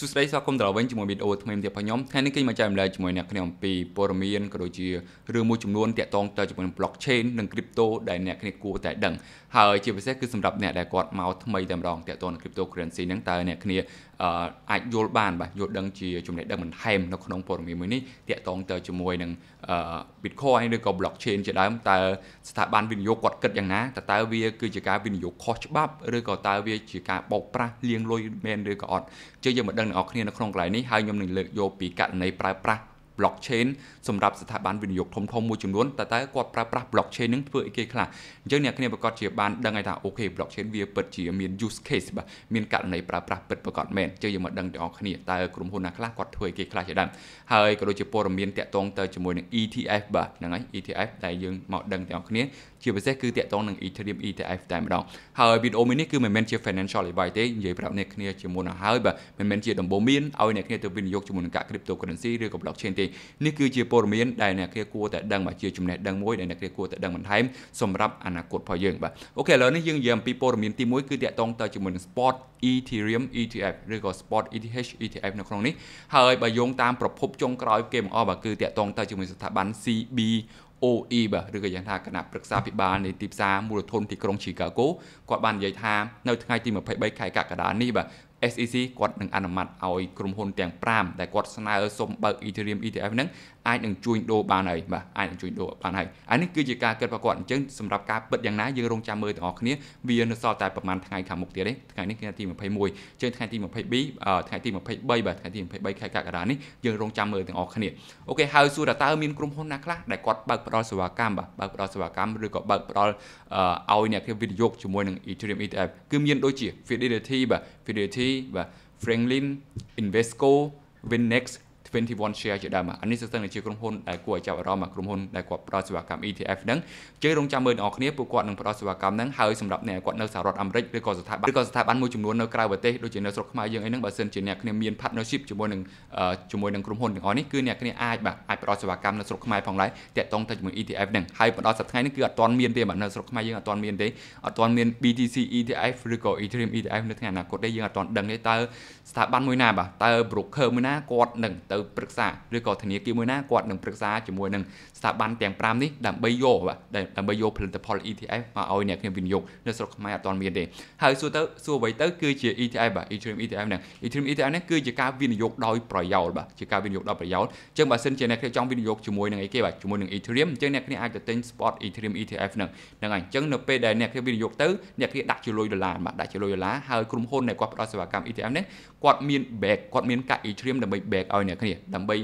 សួស្តីស្វាគមន៍ដល់វិញជាមួយវីដេអូថ្មីទៀតរបស់ខ្ញុំថ្ងៃនេះគឺមកចែករំលែកជាមួយអ្នកគ្នាអំពីព័ត៌មានក៏ដូចជារឿងមួយចំនួនតាក់ទងទៅជាមួយនឹង blockchain និង crypto ដែលអ្នកគ្នាគួរតែដឹងហើយជាពិសេសគឺសម្រាប់អ្នកដែលគាត់មកថ្មីតែម្ដងតាក់ទងនឹង cryptocurrency ហ្នឹងតើអ្នកគ្នាអាចយល់បានបាទយល់ដឹងជាចំណេះដឹងបន្ថែមនៅក្នុងព័ត៌មានមួយនេះតាក់ទងទៅជាមួយនឹង Bitcoin ឬក៏ blockchain ជាដើមតើស្ថាប័នវិនិយោគគាត់គិតយ៉ាងណាតើតើវាគឺជាការវិនិយោគខុសច្បាប់ឬក៏តើវាជាការបោកប្រាស់លាងលុយមែនឬក៏អត់ជឿយើងមកដឹងអ្នកនរគ្នានៅក្នុងកន្លែងនេះហើយខ្ញុំនឹងលើកយកពីករណីប្រើប្រាស់ blockchain សម្រាប់ស្ថាប័នវិនិយោគធំធំមួយចំនួនតើតើគាត់ប្រើប្រាស់ blockchain នឹងធ្វើអីគេខ្លះអញ្ចឹងអ្នកគ្នាប្រកាសជាបានដឹងហើយថាអូខេ blockchain វាពិតជាមាន use case បាទមានករណីប្រើប្រាស់ពិតប្រកបមែនអញ្ចឹងយើងមកដឹងទាំងអស់គ្នាតើក្រុមហ៊ុនណាខ្លះគាត់ធ្វើអីគេខ្លះជាដើមហើយក៏ដូចជាព័ត៌មានតាក់ទងទៅជាមួយនឹង ETF បាទហ្នឹងហើយ ETF ដែលយើងមកដឹងទាំងអស់គ្នាជាពិសេសគឺតាក់ទងនឹង Ethereum ETF តែម្ដងហើយវីដេអូមួយនេះគឺមិនមែនជា financial advice ទេនិយាយប្រាប់អ្នកគ្នាជាមុនទៅហើយបាទមិនមែនជាដំបូន្មានឲ្យអ្នកគ្នាទៅវិនិយោគជាមួយនឹងកា cryptocurrency ឬក៏ blockchain ទេនេះគឺជាព័ត៌មានដែលអ្នកគ្នាគួរតែដឹងបាទជាចំណេះដឹងមួយដែលអ្នកគ្នាគួរតែដឹងបន្ថែមសម្រាប់អនាគតរបស់យើងបាទអូខេឥឡូវនេះយើងនិយាយអំពីព័ត៌មានទី1គឺតាក់ទងទៅជាមួយនឹង spot Ethereum ETF ឬក៏ spot ETH ETF នៅក្នុងនេះហើយបើយោងតាមប្រភពចុងក្រោយគេបង្អស់បាទគឺតាក់ទងទៅជាមួយស្ថាប័ន CB OE បាទឬក៏យ៉ាងថាគណៈប្រឹក្សាពិបាលនៃទីផ្សារមូលធនទីក្រុង Chicago គាត់បាននិយាយថានៅថ្ងៃទី23ខែកក្កដានេះបាទ SEC គាត់នឹងអនុម័តឲ្យក្រុមហ៊ុនទាំង5ដែលគាត់ស្នើសុំបើក Ethereum ETF ហ្នឹងអាចនឹងជួញដូរបានហើយបាទអាចនឹងជួញដូរបានហើយអានេះគឺជាការគិតរបស់គាត់អញ្ចឹងសម្រាប់ការពិតយ៉ាងណាយើងរងចាំមើលទាំងអស់គ្នាវានៅសល់តែប្រហែលថ្ងៃខាងមុខទៀតទេថ្ងៃនេះគឺទី21អញ្ចឹងថ្ងៃទី22ថ្ងៃទី23បាទថ្ងៃទី23ខែកក្កដានេះយើងរងចាំមើលទាំងអស់គ្នាអូខេហើយសួរថាតើមានក្រុមហ៊ុនណាខ្លះដែលគាត់បើកផ្ដល់សេវាកម្មបាទបើកផ្ដល់សេវាកម្មឬក៏បើកផ្ដល់ឲ្យអ្នកគេវិនិយោគជាមួយនឹង Ethereum ETF គឺមានដូចជា Fidelity បាទ Fidelity បាទ Franklin Invesco Winnex 21 share ជាដើមអានេះសិស្សតែជាក្រុមហ៊ុនដែលគួរឲ្យចាប់អារម្មណ៍ក្រុមហ៊ុនដែលគាត់ផ្ដល់សេវាកម្ម ETF ហ្នឹងជឿរងចាំមើលអ្នកគ្នាពួកគាត់នឹងផ្ដល់សេវាកម្មហ្នឹងហើយសម្រាប់អ្នកគាត់នៅសហរដ្ឋអាមេរិកឬក៏ស្ថាប័នឬក៏ស្ថាប័នមួយចំនួននៅក្រៅប្រទេសដូចជានៅស្រុកខ្មែរយើងអីហ្នឹងបើសិនជាអ្នកគ្នាមាន partnership ជាមួយនឹងជាមួយនឹងក្រុមហ៊ុនទាំងអស់នេះគឺអ្នកគ្នាអាចបាទអាចផ្ដល់សេវាកម្មនៅស្រុកខ្មែរផងដែរតាក់ទងទៅជាមួយ ETF ហ្នឹងហើយបន្តសប្តាហ៍នេះគឺអត់ទាន់មានទេបាទនៅស្រុកខ្មែរយើងអត់ទាន់មានទេអត់ទាន់មាន BTC ETF ឬក៏ Ethereum ETF នៅថ្ងៃអនាគតទេយើងអត់ទាន់ដឹងទេតើស្ថាប័នមួយណាបាទតើ broker មួយណាគាត់នឹងទៅប្រឹក្សាឬក៏ធនាគារមួយណាគាត់នឹងប្រឹក្សាជាមួយនឹងស្ថាប័នទាំង5នេះដើម្បីយកបាទដើម្បីយកផលិតផល ETF មកឲ្យអ្នកគ្នាវិនិយោគនៅស្រុកខ្មែរអត់ទាន់មានទេហើយសួរទៅសួរអ្វីទៅគឺជា ETF បាទ Ethereum ETF ហ្នឹង Ethereum ETF ហ្នឹងគឺជាការវិនិយោគដោយប្រយោលបាទជាការវិនិយោគដោយប្រយោលអញ្ចឹងបើសិនជាអ្នកគ្នាចង់វិនិយោគជាមួយនឹងអីគេបាទជាមួយនឹង Ethereum អញ្ចឹងអ្នកគ្នាអាចទៅទិញ spot Ethereum ETF ហ្នឹងហ្នឹងហើយអញ្ចឹងនៅពេលដែលអ្នកគ្នាវិនិយោគទៅអ្នកគ្នាដាក់ជាលុយដុល្លារបាទដាក់ជាលុយដុល្លារហើយក្រុមហ៊ុនដែលគាត់ផ្ដល់សេវាកម្ម ETF ហ្នឹងគាត់មាន back គាត់មានកាក់ Ethereum ដើម្បី back ឲ្យអ្នកគ្នាដើម្បី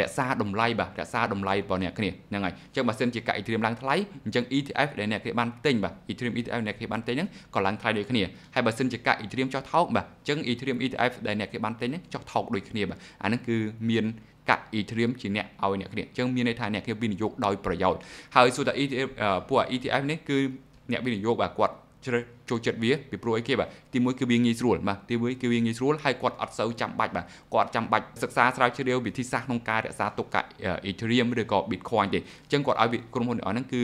រក្សាតម្លៃបាទរក្សាតម្លៃរបស់អ្នកគ្នាហ្នឹងហើយអញ្ចឹងបើសិនជាកាក់ Ethereum ឡើងថ្លៃអញ្ចឹង ETF ដែលអ្នកគ្នាបានទិញបាទ Ethereum ETF អ្នកគ្នាបានទិញហ្នឹងក៏ឡើងថ្លៃដូចគ្នាហើយបើសិនជាកាក់ Ethereum ចុះថោកបាទអញ្ចឹង Ethereum ETF ដែលអ្នកគ្នាបានទិញហ្នឹងចុះថោកដូចគ្នាបាទអាហ្នឹងគឺមានកាក់ Ethereum ជាអ្នកឲ្យអ្នកគ្នាអញ្ចឹងមានន័យថាអ្នកគ្នាវិនិយោគដោយប្រយោជន៍ហើយសួរថា ETF ពួក ETF នេះគឺអ្នកវិនិយោគបាទគាត់ ជ្រើសចូលចិត្តវាពីព្រោះអីគេបាទទីមួយគឺវាងាយស្រួលបាទទីមួយគឺវាងាយស្រួលហើយគាត់អត់សូវចាំបាច់បាទគាត់ចាំបាច់សិក្សាស្រាវជ្រាវវិធីសាស្ត្រក្នុងការរក្សាទុកកា Ethereum ឬក៏ Bitcoin ទេអញ្ចឹងគាត់ឲ្យក្រុមហ៊ុនអស់ហ្នឹងគឺ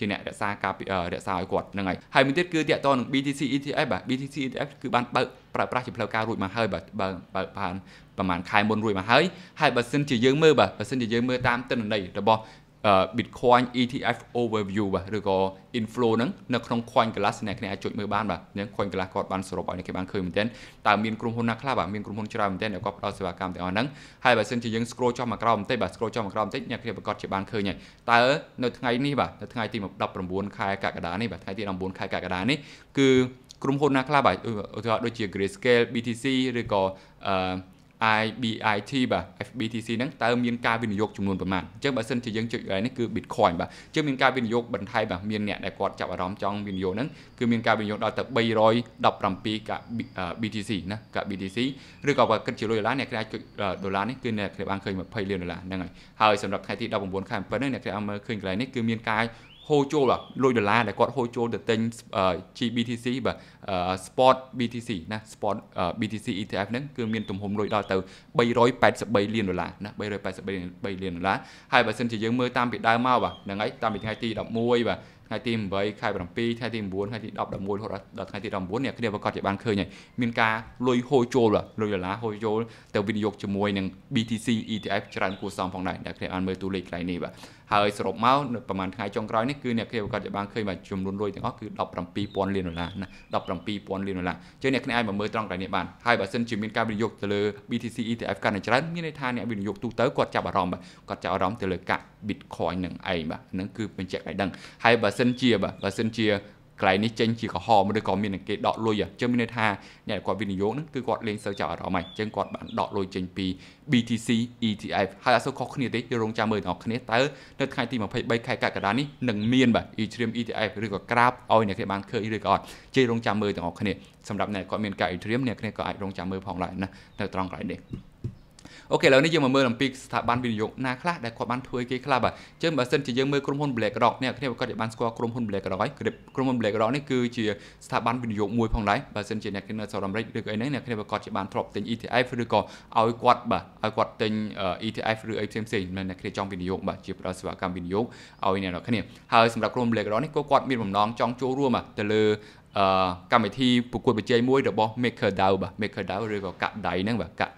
ជាអ្នករក្សាការរក្សាឲ្យគាត់ហ្នឹងហើយហើយមួយទៀតគឺតាក់ទងនឹង BTC ETF បាទ BTC ETF គឺបានបើកប្រើប្រាស់ជាផ្លូវការរួចមកហើយបាទបើបើបានប្រហែលខែមុនរួចមកហើយហើយបើសិនជាយើងមើលបាទបើសិនជាយើងមើលតាមទិន្នន័យរបស់ Bitcoin ETF overview បាទឬក៏ inflow ហ្នឹងនៅក្នុង Coin Glass អ្នកគ្នាអាចចុចមើលបានបាទហ្នឹង Coin Glass គាត់បានសរុបឲ្យអ្នកគេបានឃើញមែនទែនតើមានក្រុមហ៊ុនណាខ្លះបាទមានក្រុមហ៊ុនច្រើនមែនទែនដែលគាត់ផ្ដល់សេវាកម្មទាំងអស់ហ្នឹងហើយបើសិនជាយើង scroll ចុះមកក្រោមបន្តិចបាទ scroll ចុះមកក្រោមបន្តិចអ្នកគ្នាប្រកាសជាបានឃើញហើយតើនៅថ្ងៃនេះបាទនៅថ្ងៃទី19ខែកក្កដានេះបាទថ្ងៃទី19ខែកក្កដានេះគឺក្រុមហ៊ុនណាខ្លះបាទឧទាហរណ៍ដូចជា Grayscale BTC ឬក៏អឺ IBIT បាទ FBTC ហ្នឹងតើមានការវិនិយោគចំនួនប៉ុន្មានអញ្ចឹងបើសិនជាយើងចុចកន្លែងនេះគឺ Bitcoin បាទអញ្ចឹងមានការវិនិយោគបន្ថែមបាទមានអ្នកដែលគាត់ចាប់អារម្មណ៍ចង់វិនិយោគហ្នឹងគឺមានការវិនិយោគដល់ទៅ317កា BTC ណាកា BTC ឬក៏បើគិតជាលុយដុល្លារអ្នកគេអាចចុចដុល្លារនេះគឺអ្នកគេបានឃើញ20លានដុល្លារហ្នឹងហើយហើយសម្រាប់ថ្ងៃទី19ខែ7នេះអ្នកគេឲ្យមើលឃើញកន្លែងនេះគឺមានការ ហូរចូលលុយដុល្លារដែលគាត់ហូរចូលទៅទិញ GBTC បាទ Spot BTC ណា Spot BTC ETF ហ្នឹងគឺមានទំហំលុយដល់ទៅ383លានដុល្លារណា383លានដុល្លារហើយបើសិនជាយើងមើលតាមពីដើមមកបាទហ្នឹងហើយតាមពីថ្ងៃទី11បាទ ថ្ងៃទី8ខែ7ថ្ងៃទី9ថ្ងៃទី10 11រហូតដល់ថ្ងៃទី19អ្នកគ្នាប្រកាសជាបានឃើញហើយមានការលុយហូរចូលលុយដុល្លារហូរចូលទៅវិនិយោគជាមួយនឹង BTC ETF ច្រើនគួរសមផងដែរអ្នកគ្នាបានមើលតួលេខខ្លៃនេះបាទហើយសរុបមកនៅប្រហែលថ្ងៃចុងក្រោយនេះគឺអ្នកគ្នាប្រកាសជាបានឃើញបាទចំនួនលុយទាំងអស់គឺ17000លានដុល្លារណា17000លានដុល្លារអញ្ចឹងអ្នកគ្នាអាចមកមើលត្រង់កន្លែងនេះបានហើយបើសិនជាមានការវិនិយោគទៅលើ BTC ETF កាន់តែច្រើនមានន័យថាអ្នកវិនិយោគទូទៅគាត់ចាប់អារម្មណ៍បាទគាត់ចាប់អារម្មណ៍ទៅលើកាក់ Bitcoin នឹងឯងបាទហ្នឹងគឺបញ្ជាក់ឲ្យដឹងហើយបើសិនជាបាទបើសិនជាកន្លែងនេះចេញជាក្រហមឬក៏មានគេដកលុយអញ្ចឹងមានន័យថាអ្នកគាត់វិនិយោគហ្នឹងគឺគាត់លេងសូវចាប់អារម្មណ៍ហើយអញ្ចឹងគាត់បានដកលុយចេញពី BTC ETF ហើយអត់សូវខុសគ្នាទេយើងរងចាំមើលទាំងអស់គ្នាតើនៅថ្ងៃទី23ខែកក្កដានេះនឹងមានបាទ Ethereum ETF ឬក៏ក្រាបឲ្យអ្នកគេបានឃើញឬក៏អត់ជិះរងចាំមើលទាំងអស់គ្នាសម្រាប់អ្នកគាត់មានការ Ethereum អ្នកគ្នាក៏អាចរងចាំមើលផងដែរណានៅត្រង់កន្លែងនេះ អូខេឥឡូវនេះយើងមកមើលអំពីស្ថាប័នវិនិយោគណាខ្លះដែលគាត់បានធ្វើគេខ្លះបាទអញ្ចឹងបើសិនជាយើងមើលក្រុមហ៊ុន BlackRock អ្នកគ្នាគាត់បានស្គាល់ក្រុមហ៊ុន BlackRock ហើយក្រុមហ៊ុន BlackRock នេះគឺជាស្ថាប័នវិនិយោគមួយផងដែរបើសិនជាអ្នកគ្នានៅសហរដ្ឋអាមេរិកឬក៏អីហ្នឹងអ្នកគ្នាគាត់ជាបានធ្លាប់ទិញ ETF ឬក៏ឲ្យគាត់បាទឲ្យគាត់ទិញ ETF ឬអីផ្សេងផ្សេងអ្នកគ្នាចង់វិនិយោគបាទជាផ្ដល់សេវាកម្មវិនិយោគឲ្យអ្នកគ្នាហើយសម្រាប់ក្រុម BlackRock នេះក៏គាត់មានបំណងចង់ចូលរួមទៅលើអឺកម្មវិធីប្រកួតប្រជែងមួយរបស់ MakerDAO បាទ MakerDAO ឬក៏កាក់ដៃហ្នឹងបាទកាក់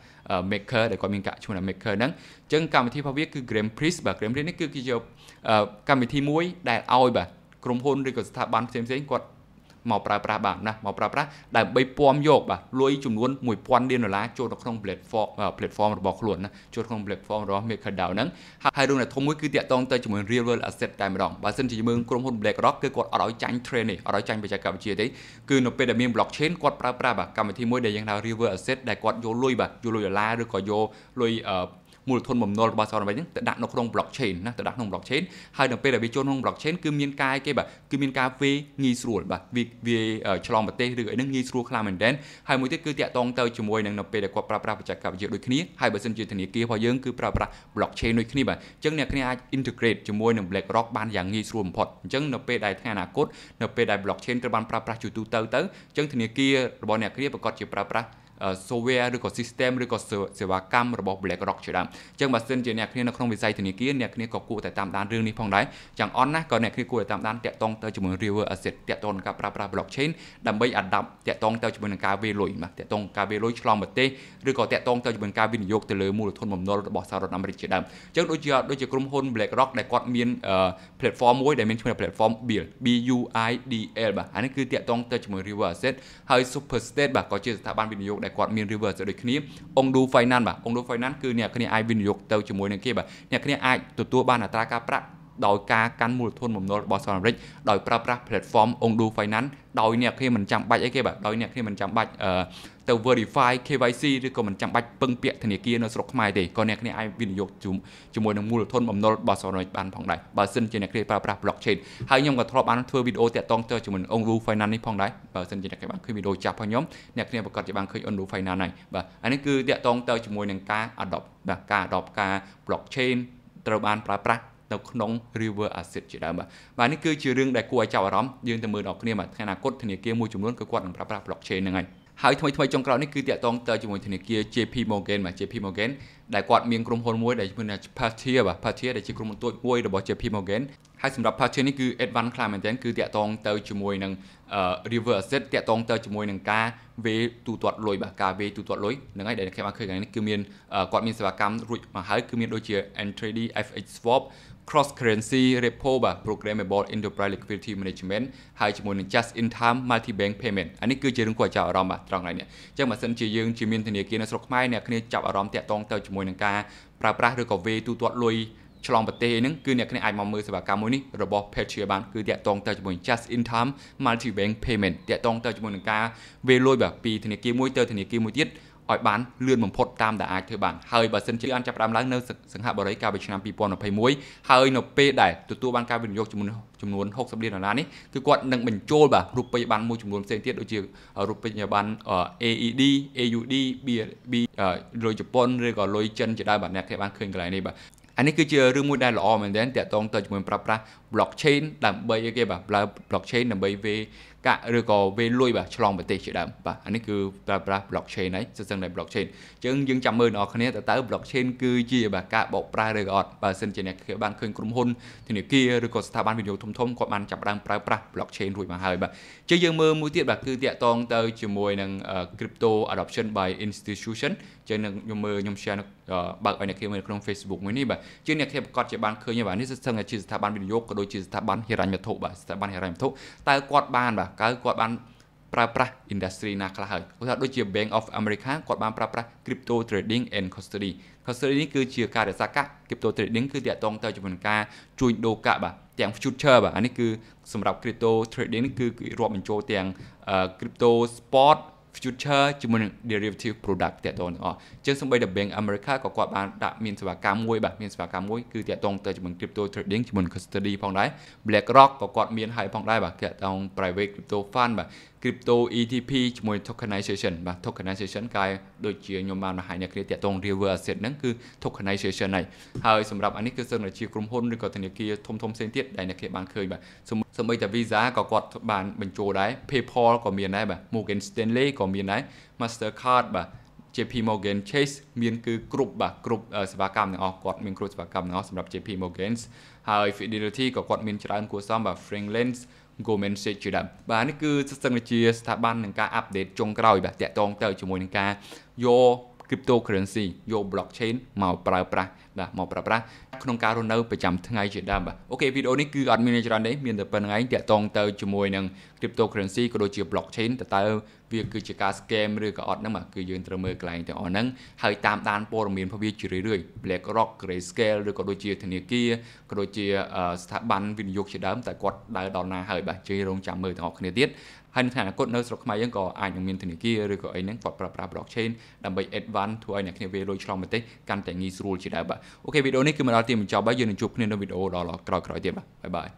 maker ដែលគាត់មានកាក់ឈ្មោះថា maker ហ្នឹងអញ្ចឹងកម្មវិធីរបស់វាគឺ Gram Prize បាទ Gram Prize នេះគឺគឺជាកម្មវិធីមួយដែលឲ្យបាទក្រុមហ៊ុនឬក៏ស្ថាប័នផ្សេងៗគាត់ មកប្រើប្រាស់បាទណាមកប្រើប្រាស់ដើម្បីពំយកបាទលុយចំនួន1000លានដុល្លារចូលទៅក្នុង platform platform របស់ខ្លួនណាចូលក្នុង platform របស់ MakerDAO ហ្នឹងហើយរឿងដែលធំមួយគឺតាក់ទងទៅជាមួយ real world asset តែម្ដងបើសិនជាមើលក្រុមហ៊ុន BlackRock គឺគាត់អត់ឲ្យចាញ់ trade ទេអត់ឲ្យចាញ់បច្ចេកវិទ្យាទេគឺនៅពេលដែលមាន blockchain គាត់ប្រើប្រាស់បាទកម្មវិធីមួយដែលយើងហៅ real world asset ដែលគាត់យកលុយបាទយកលុយដុល្លារឬក៏យកលុយ មូលធនបំណុលរបស់សហរដ្ឋអាមេរិកហ្នឹងទៅដាក់នៅក្នុង blockchain ណាទៅដាក់ក្នុង blockchain ហើយនៅពេលដែលវាចូលក្នុង blockchain គឺមានការគេបាទគឺមានការវេងាយស្រួលបាទវាវាឆ្លងប្រទេសឬអីហ្នឹងងាយស្រួលខ្លាំងមែនទែនហើយមួយទៀតគឺតាក់ទងទៅជាមួយនឹងនៅពេលដែលគាត់ប្រើប្រាស់បច្ចេកវិទ្យាដូចគ្នាហើយបើសិនជាធនាគាររបស់យើងគឺប្រើប្រាស់ blockchain ដូចគ្នាបាទអញ្ចឹងអ្នកគ្នាអាច integrate ជាមួយនឹង BlackRock បានយ៉ាងងាយស្រួលបំផុតអញ្ចឹងនៅពេលដែលថ្ងៃអនាគតនៅពេលដែល blockchain ត្រូវបានប្រើប្រាស់ជាទូទៅទៅអញ្ចឹងធនាគាររបស់អ្នកគ្នាប្រកាសជាប្រើប្រាស់ software ឬក៏ system ឬក៏សេវាកម្មរបស់ BlackRock ជាដើមអញ្ចឹងបើសិនជាអ្នកគ្នានៅក្នុងវិស័យធនាគារអ្នកគ្នាក៏គួរតែតាមដានរឿងនេះផងដែរយ៉ាងអន់ណាក៏អ្នកគ្នាគួរតែតាមដានតាក់ទងទៅជាមួយ real asset តាក់ទងនឹងការប្រើប្រាស់ blockchain ដើម្បី adapt តាក់ទងទៅជាមួយនឹងការវេលុយបាទតាក់ទងការវេលុយឆ្លងប្រទេសឬក៏តាក់ទងទៅជាមួយការវិនិយោគទៅលើមូលធនបំណុលរបស់សហរដ្ឋអាមេរិកជាដើមអញ្ចឹងដូចជាដូចជាក្រុមហ៊ុន BlackRock ដែលគាត់មាន platform មួយដែលមានឈ្មោះថា platform BUIL B U I D L បាទអានេះគឺតាក់ទងទៅជាមួយ real asset ហើយ Super State បាទក៏ជាស្ថាប័នវិនិយោគដែលគាត់មាន real asset ដូចគ្នា Ongdu Finance បាទ Ongdu Finance គឺអ្នកគ្នាអាចវិនិយោគទៅជាមួយនឹងគេបាទអ្នកគ្នាអាចទទួលបានអត្រាការប្រាក់ ដោយការកាន់មូលធនបំណុលរបស់សហរដ្ឋអាមេរិកដោយប្រើប្រាស់ platform Ongdu Finance ដោយអ្នកគ្នាមិនចាំបាច់អីគេបាទដោយអ្នកគ្នាមិនចាំបាច់ទៅ verify KYC ឬក៏មិនចាំបាច់ពឹងពាក់ធនាគារនៅស្រុកខ្មែរទេក៏អ្នកគ្នាអាចវិនិយោគជាមួយនឹងមូលធនបំណុលរបស់សហរដ្ឋអាមេរិកបានផងដែរបើសិនជាអ្នកគ្នាប្រើប្រាស់ blockchain ហើយខ្ញុំក៏ធ្លាប់បានធ្វើវីដេអូតាក់ទងទៅជាមួយនឹង Ongru Finance នេះផងដែរបើសិនជាអ្នកគ្នាបានឃើញវីដេអូចាប់របស់ខ្ញុំអ្នកគ្នាប្រកាសជាបានឃើញ Ongru Finance ហើយបាទអានេះគឺតាក់ទងទៅជាមួយនឹងការ adopt បាទការ adopt ការ blockchain ត្រូវបានប្រើប្រាស់ នៅក្នុង river asset ជាដើមបាទបាទនេះគឺជារឿងដែលគួរឲ្យចាប់អារម្មណ៍យើងទៅមើលដល់គ្នាបាទថ្ងៃអនាគតធនាគារមួយចំនួនគឺគាត់នឹងប្រើប្រាស់ blockchain ហ្នឹងហើយហើយថ្មីថ្មីចុងក្រោយនេះគឺតាក់ទងទៅជាមួយធនាគារ JP Morgan បាទ JP Morgan ដែលគាត់មានក្រុមហ៊ុនមួយដែលឈ្មោះថា Patia បាទ Patia ដែលជាក្រុមហ៊ុនតូចមួយរបស់ JP Morgan ហើយសម្រាប់ Patia នេះគឺ advance ខ្លាំងមែនទែនគឺតាក់ទងទៅជាមួយនឹង river asset តាក់ទងទៅជាមួយនឹងការវេទូទាត់លុយបាទការវេទូទាត់លុយហ្នឹងហើយដែលខ្ញុំបានឃើញខាងនេះគឺមានគាត់មានសេវាកម្មរួចមកហើយគឺមានដូចជា N3D FX swap cross currency repo បាទ programmable enterprise liquidity management ហើយជាមួយនឹង just in time multi bank payment អានេះគឺជារឿងគួរឲ្យចាប់អារម្មណ៍បាទត្រង់ហ្នឹងនេះអញ្ចឹងបើសិនជាយើងជាមានធនាគារនៅស្រុកខ្មែរអ្នកគ្នាចាប់អារម្មណ៍តាក់ទងទៅជាមួយនឹងការប្រើប្រាស់ឬក៏វេទូទាត់លុយឆ្លងប្រទេសហ្នឹងគឺអ្នកគ្នាអាចមកមើលសេវាកម្មមួយនេះរបស់ Patriot បានគឺតាក់ទងទៅជាមួយ Just in Time Multi Bank Payment តាក់ទងទៅជាមួយនឹងការវេលុយបាទពីធនាគារមួយទៅធនាគារមួយទៀត ឲ្យបានលឿនបំផុតតាមដែលអាចធ្វើបានហើយបើសិនជាបានចាប់ផ្ដើមឡើងនៅសង្ហបុរីកាលពីឆ្នាំ2021ហើយនៅពេលដែលទទួលបានការវិនិយោគចំនួនចំនួន60លានដុល្លារនេះគឺគាត់នឹងបញ្ចូលបាទរូបិយប័ណ្ណមួយចំនួនផ្សេងទៀតដូចជារូបិយប័ណ្ណ AED AUD B លុយជប៉ុនឬក៏លុយចិនជាដើមបាទអ្នកគេបានឃើញកន្លែងនេះបាទអានេះគឺជារឿងមួយដែលល្អមែនទែនតាក់ទងទៅជាមួយប្រើប្រាស់ blockchain ដើម្បីអីគេបាទប្រើ blockchain ដើម្បីវេកាក់ឬក៏វេលុយបាទឆ្លងប្រទេសជាដើមបាទអានេះគឺប្រើប្រាស់ blockchain ហើយសិស្សតែ blockchain អញ្ចឹងយើងចាំមើលអ្នកគ្នាតើតើ blockchain គឺជាបាទការបោកប្រាស់ឬក៏អត់បើសិនជាអ្នកគ្នាបានឃើញក្រុមហ៊ុនធនាគារឬក៏ស្ថាប័នវិនិយោគធំធំគាត់បានចាប់ផ្ដើមប្រើប្រាស់ blockchain រួចមកហើយបាទអញ្ចឹងយើងមើលមួយទៀតបាទគឺតាក់ទងទៅជាមួយនឹង crypto adoption by institution ចឹងនឹងខ្ញុំមើលខ្ញុំ share បើកឲ្យអ្នកគ្នាមើលក្នុង Facebook មួយនេះបាទជាងអ្នកគ្នាប្រកាសជាបានឃើញបាទនេះស្ថិតជាស្ថាប័នវិនិយោគក៏ដូចជាស្ថាប័នហិរញ្ញវត្ថុបាទស្ថាប័នហិរញ្ញវត្ថុតើគាត់បានបាទកើគាត់បានប្រើប្រាស់ industry ណាខ្លះហើយឧទាហរណ៍ដូចជា Bank of America គាត់បានប្រើប្រាស់ crypto trading and custody custody នេះគឺជាការរក្សាកាក់ crypto trading គឺតាក់ទងទៅជាមួយនឹងការជួញដូរកាក់បាទទាំង future បាទអានេះគឺសម្រាប់ crypto trading នេះគឺរាប់បញ្ចូលទាំង crypto spot future ជាមួយនឹង derivative product តាក់ទងទាំងអស់អញ្ចឹងសម្បីតែ Bank America ក៏គាត់បានដាក់មានសេវាកម្មមួយបាទមានសេវាកម្មមួយគឺតាក់ទងទៅជាមួយ crypto trading ជាមួយនឹង custody ផងដែរ BlackRock ក៏គាត់មានហើយផងដែរបាទតាក់ទង private crypto fund បាទ crypto ETP ជាមួយ tokenization បាទ tokenization កាយដូចជាខ្ញុំបានបង្ហាញអ្នកគ្នាតាក់ទង real asset ហ្នឹងគឺ tokenization ហើយហើយសម្រាប់អានេះគឺសឹងតែជាក្រុមហ៊ុនឬក៏ធនាគារធំធំផ្សេងទៀតដែលអ្នកគ្នាបានឃើញបាទសម្បីតែ Visa ក៏គាត់បានបញ្ចូលដែរ PayPal ក៏មានដែរបាទ Morgan Stanley ក៏មានដែរ Mastercard បាទ JP Morgan Chase មានគឺគ្រប់បាទគ្រប់សេវាកម្មទាំងអស់គាត់មានគ្រប់សេវាកម្មទាំងអស់សម្រាប់ JP Morgan ហើយ Fidelity ក៏គាត់មានច្រើនគួរសមបាទ Franklin Goldman Sachs ជាដើមបាទនេះគឺស្ថិតជាស្ថាប័ននឹងការអាប់ដេតចុងក្រោយបាទតាក់ទងទៅជាមួយនឹងការយក cryptocurrency យក blockchain មកប្រើប្រាស់បាទមកប្រើប្រាស់ក្នុងការរស់នៅប្រចាំថ្ងៃជាដើមបាទអូខេវីដេអូនេះគឺអត់មានច្រើនទេមានតែប៉ុណ្្នឹងឯងតាក់ទងទៅជាមួយនឹង cryptocurrency ក៏ដូចជា blockchain តើតើវាគឺជាការ scam ឬក៏អត់ហ្នឹងបាទគឺយើងត្រូវមើលកន្លែងទាំងអស់ហ្នឹងហើយតាមដានព័ត៌មានរបស់វាជារឿយៗ BlackRock, Grayscale ឬក៏ដូចជាធនាគារក៏ដូចជាស្ថាប័នវិនិយោគជាដើមតែគាត់ដើរដល់ណាហើយបាទជឿរងចាំមើលទាំងអស់គ្នាទៀតហើយនៅថ្ងៃអនាគតនៅស្រុកខ្មែរយើងក៏អាចនឹងមានធនាគារឬក៏អីហ្នឹងគាត់ប្រើប្រាស់ blockchain ដើម្បី advance ធ្វើឲ្យអ្នកគ្នាវាលុយឆ្លងប្រទេសកាន់តែងាយស្រួលជាដើមបាទអូខេវីដេអូនេះគឺមកដល់ទីបញ្ចប់ហើយយើងនឹងជួបគ្នានៅវីដេអូដល់ក្រោយៗទៀតបាទបាយបាយ